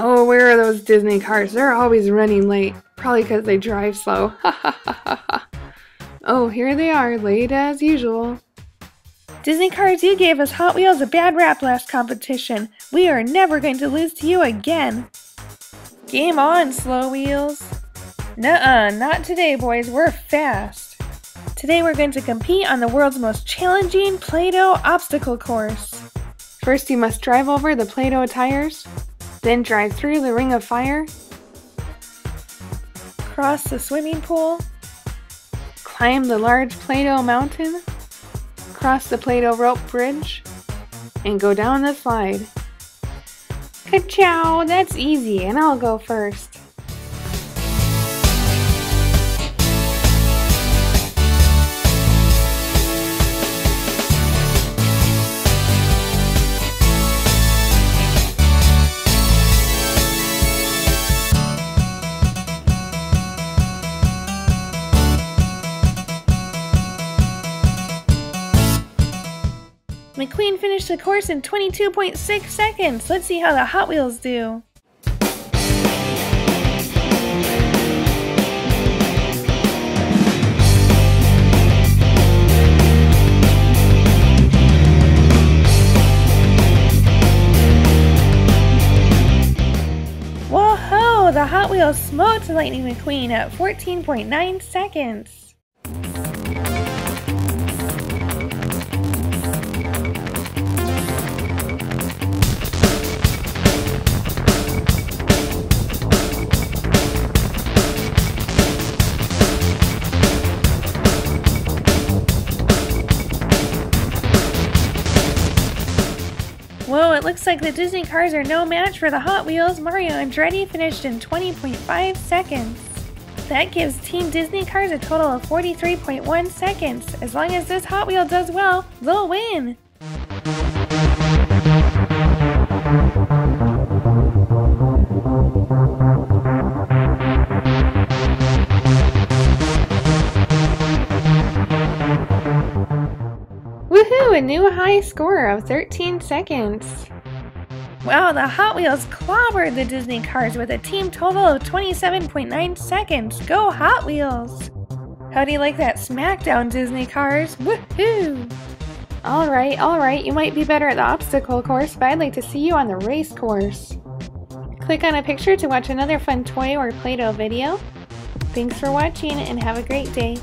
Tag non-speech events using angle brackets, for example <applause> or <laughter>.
Oh, where are those Disney cars? They're always running late. Probably because they drive slow. <laughs> Oh, here they are, late as usual. Disney Cars, you gave us Hot Wheels a bad rap last competition. We are never going to lose to you again. Game on, Slow Wheels. Nuh-uh, not today, boys. We're fast. Today we're going to compete on the world's most challenging Play-Doh obstacle course. First, you must drive over the Play Doh tires, then drive through the ring of fire, Cross the swimming pool, climb the large Play Doh mountain, cross the Play Doh rope bridge, and go down the slide. Ka-chow! That's easy, and I'll go first. McQueen finished the course in 22.6 seconds. Let's see how the Hot Wheels do. Whoa, the Hot Wheels smoked Lightning McQueen at 14.9 seconds. Whoa, it looks like the Disney cars are no match for the Hot Wheels. Mario Andretti finished in 20.5 seconds. That gives Team Disney cars a total of 43.1 seconds. As long as this Hot Wheel does well, they'll win. Woohoo! A new high score of 13 seconds. Wow, the Hot Wheels clobbered the Disney cars with a team total of 27.9 seconds. Go Hot Wheels! How do you like that SmackDown Disney cars? Woohoo! Alright, alright, you might be better at the obstacle course, but I'd like to see you on the race course. Click on a picture to watch another fun toy or Play-Doh video. Thanks for watching and have a great day.